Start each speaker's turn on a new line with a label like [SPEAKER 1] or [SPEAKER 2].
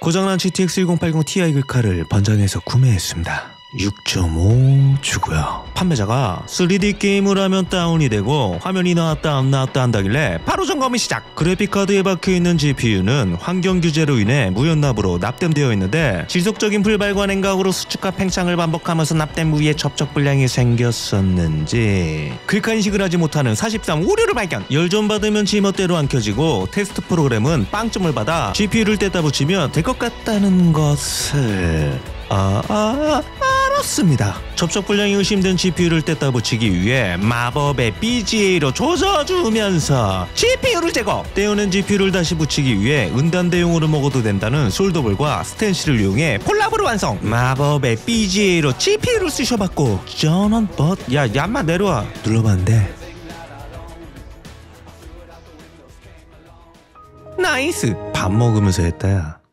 [SPEAKER 1] 고장난 GTX 1080 Ti 글카를 번장해서 구매했습니다. 6.5 주고요. 판매자가 3D 게임을 하면 다운이 되고 화면이 나왔다 안 나왔다 한다길래 바로 점검이 시작. 그래픽카드에 박혀 있는 GPU는 환경 규제로 인해 무연납으로 납땜되어 있는데 지속적인 불발관 행각으로 수축과 팽창을 반복하면서 납땜 부위에 접촉 불량이 생겼었는지 글카 인식을 하지 못하는 43 오류를 발견. 열좀 받으면 지멋대로 안 켜지고 테스트 프로그램은 빵점을 받아 GPU를 뗐다 붙이면 될 것 같다는 것을 아, 아, 알았습니다. 접촉 불량이 의심된 GPU를 뗐다 붙이기 위해 마법의 BGA로 조져주면서 GPU를 제거! 떼어낸 GPU를 다시 붙이기 위해 은단 대용으로 먹어도 된다는 솔더블과 스텐실을 이용해 콜라보를 완성! 마법의 BGA로 GPU를 쑤셔봤고 전원 벗... 야, 얌마 내려와! 눌러봤는데 나이스! 밥 먹으면서 했다야.